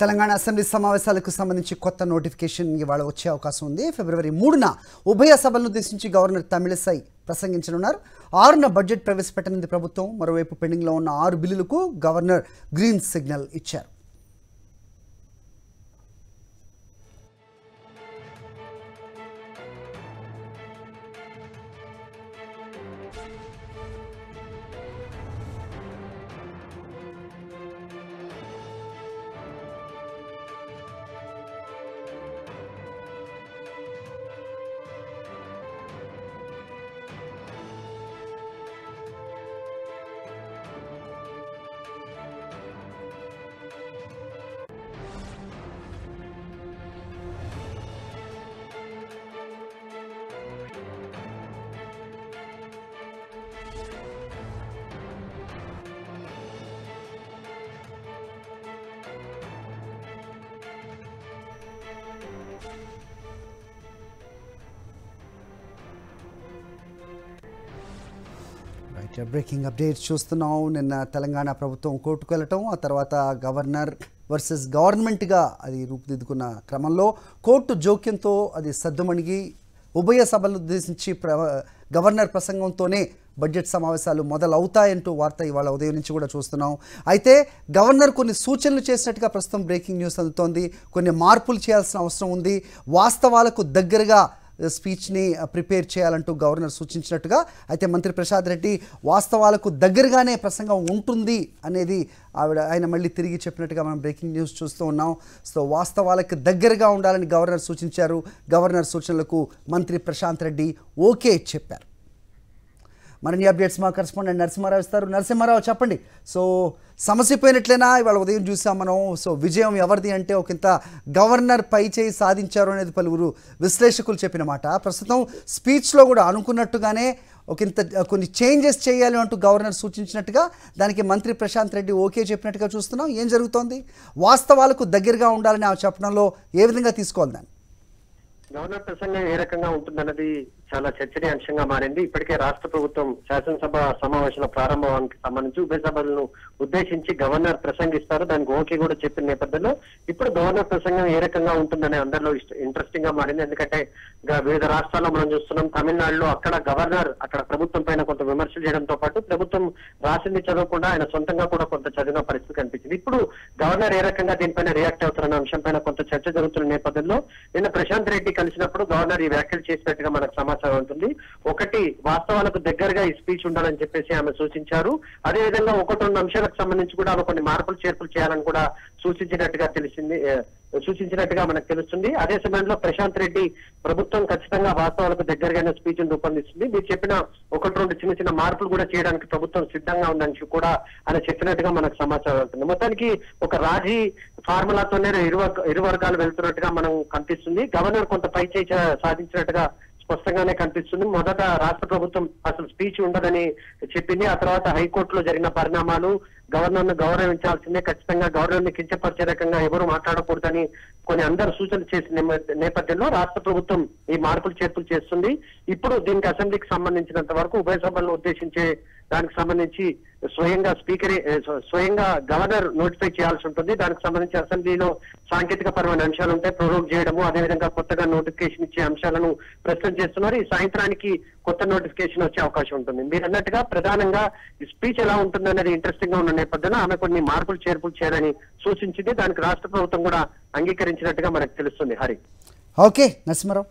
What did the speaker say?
Telangana assembly సమావేశాలకు సంబంధించి కొత్త నోటిఫికేషన్ ఇవాళ వచ్చే అవకాశం ఉంది. ఫిబ్రవరి మూడున ఉభయ సభలను ఉద్దేశించి గవర్నర్ తమిళసై ప్రసంగించనున్నారు. ఆరున బడ్జెట్ ప్రవేశపెట్టనుంది ప్రభుత్వం. మరోవైపు పెండింగ్లో ఉన్న ఆరు బిల్లులకు గవర్నర్ గ్రీన్ సిగ్నల్ ఇచ్చారు. రైట్ బ్రేకింగ్ అప్డేట్స్ చూస్తున్నాం నిన్న తెలంగాణ ప్రభుత్వం కోర్టుకు వెళ్ళటం ఆ తర్వాత గవర్నర్ వర్సెస్ గవర్నమెంట్గా అది రూపుదిద్దుకున్న క్రమంలో కోర్టు జోక్యంతో అది సద్దుమణిగి ఉభయ సభలు ఉద్దేశించి ప్ర గవర్నర్ ప్రసంగంతోనే బడ్జెట్ సమావేశాలు మొదలవుతాయంటూ వార్త ఇవాళ ఉదయం నుంచి కూడా చూస్తున్నాం. అయితే గవర్నర్ కొన్ని సూచనలు చేసినట్టుగా ప్రస్తుతం బ్రేకింగ్ న్యూస్ అందుతోంది. కొన్ని మార్పులు చేయాల్సిన అవసరం ఉంది. వాస్తవాలకు దగ్గరగా స్పీచ్ని ప్రిపేర్ చేయాలంటూ గవర్నర్ సూచించినట్టుగా అయితే మంత్రి ప్రసాద్ రెడ్డి వాస్తవాలకు దగ్గరగానే ప్రసంగం ఉంటుంది అనేది ఆవిడ ఆయన మళ్ళీ తిరిగి చెప్పినట్టుగా మనం బ్రేకింగ్ న్యూస్ చూస్తూ ఉన్నాం. సో వాస్తవాలకు దగ్గరగా ఉండాలని గవర్నర్ సూచించారు. గవర్నర్ సూచనలకు మంత్రి ప్రశాంత్ రెడ్డి ఓకే చెప్పారు. మరిన్ని అప్డేట్స్ మా కరెస్పాండెంట్ నరసింహారావు ఇస్తారు. నరసింహారావు చెప్పండి. సో సమస్య పోయినట్లేనా? ఇవాళ ఉదయం చూసాం మనం. సో విజయం ఎవరిది అంటే ఒకంత గవర్నర్ పై చేయి సాధించారు అనేది పలువురు విశ్లేషకులు చెప్పిన మాట. ప్రస్తుతం స్పీచ్లో కూడా అనుకున్నట్టుగానే ఒకంత కొన్ని చేంజెస్ చేయాలి అంటూ గవర్నర్ సూచించినట్టుగా దానికి మంత్రి ప్రశాంత్ రెడ్డి ఓకే చెప్పినట్టుగా చూస్తున్నాం. ఏం జరుగుతోంది? వాస్తవాలకు దగ్గరగా ఉండాలని ఆ చెప్పడంలో ఏ విధంగా తీసుకోవాలి దాన్ని? గవర్నర్ ప్రసంగం ఏ రకంగా ఉంటుందన్నది చాలా చర్చనీయాంశంగా మారింది. ఇప్పటికే రాష్ట్ర ప్రభుత్వం శాసనసభ సమావేశాల ప్రారంభానికి సంబంధించి ఉభయ సభలను ఉద్దేశించి గవర్నర్ ప్రసంగిస్తారు. దానికి ఓకే కూడా చెప్పిన నేపథ్యంలో ఇప్పుడు గవర్నర్ ప్రసంగం ఏ రకంగా ఉంటుందనే అందరిలో ఇంట్రెస్టింగ్గా మారింది. ఎందుకంటే వివిధ రాష్ట్రాల్లో మనం చూస్తున్నాం తమిళనాడులో అక్కడ గవర్నర్ అక్కడ ప్రభుత్వం పైన కొంత విమర్శలు చేయడంతో పాటు ప్రభుత్వం రాసింది చదవకుండా ఆయన సొంతంగా కూడా కొంత చదివిన పరిస్థితి కనిపించింది. ఇప్పుడు గవర్నర్ ఏ రకంగా దీనిపైన రియాక్ట్ అవుతున్న అంశం పైన కొంత చర్చ జరుగుతున్న నేపథ్యంలో నిన్న ప్రశాంత్ రెడ్డి కలిసినప్పుడు గవర్నర్ ఈ వ్యాఖ్యలు చేసినట్టుగా మనకు సమాచారం ఉంటుంది. ఒకటి వాస్తవాలకు దగ్గరగా ఈ స్పీచ్ ఉండాలని చెప్పేసి ఆమె సూచించారు. అదే విధంగా ఒకటి రెండు అంశాలకు సంబంధించి కూడా ఆమె కొన్ని మార్పులు చేర్పులు చేయాలని కూడా సూచించినట్టుగా తెలిసింది సూచించినట్టుగా మనకు తెలుస్తుంది. అదే సమయంలో ప్రశాంత్ రెడ్డి ప్రభుత్వం ఖచ్చితంగా వాస్తవాలకు దగ్గరగానే స్పీచ్ రూపొందిస్తుంది. మీరు చెప్పిన ఒకటి రెండు చిన్న చిన్న మార్పులు కూడా చేయడానికి ప్రభుత్వం సిద్ధంగా ఉందని కూడా ఆయన చెప్పినట్టుగా మనకు సమాచారం ఉంటుంది మొత్తానికి ఒక రాజీ ఫార్ములాతోనే ఇరు ఇరు వర్గాలు వెళ్తున్నట్టుగా మనం కనిపిస్తుంది. గవర్నర్ కొంత పై చేయి సాధించినట్టుగా స్పష్టంగానే కనిపిస్తుంది. మొదట రాష్ట్ర ప్రభుత్వం అసలు స్పీచ్ ఉండదని చెప్పింది. ఆ తర్వాత హైకోర్టులో జరిగిన పరిణామాలు గవర్నర్ను గౌరవించాల్సిందే ఖచ్చితంగా గవర్నర్ని కించపరిచే రకంగా ఎవరు మాట్లాడకూడదని కొన్ని అందరు సూచనలు చేసిన నేపథ్యంలో రాష్ట్ర ప్రభుత్వం ఈ మార్పులు చేర్పులు చేస్తుంది. ఇప్పుడు దీనికి అసెంబ్లీకి సంబంధించినంత వరకు ఉభయ సభలను ఉద్దేశించే దానికి సంబంధించి స్వయంగా స్పీకర్ స్వయంగా గవర్నర్ నోటిఫై చేయాల్సి ఉంటుంది. దానికి సంబంధించి అసెంబ్లీలో సాంకేతిక పరమైన అంశాలు ఉంటాయి ప్రొరోగ్ చేయడము అదేవిధంగా కొత్తగా నోటిఫికేషన్ ఇచ్చే అంశాలను ప్రస్తుతం చేస్తున్నారు. ఈ సాయంత్రానికి కొత్త నోటిఫికేషన్ వచ్చే అవకాశం ఉంటుంది. మీరు అన్నట్టుగా ప్రధానంగా స్పీచ్ ఎలా ఉంటుంది అనేది ఇంట్రెస్టింగ్గా ఉన్న నేపథ్యంలో ఆమె కొన్ని మార్పులు చేర్పులు చేయాలని సూచించింది. దానికి రాష్ట్ర ప్రభుత్వం కూడా అంగీకరించినట్టుగా మనకు తెలుస్తుంది. హరి. ఓకే నరసింహరావు.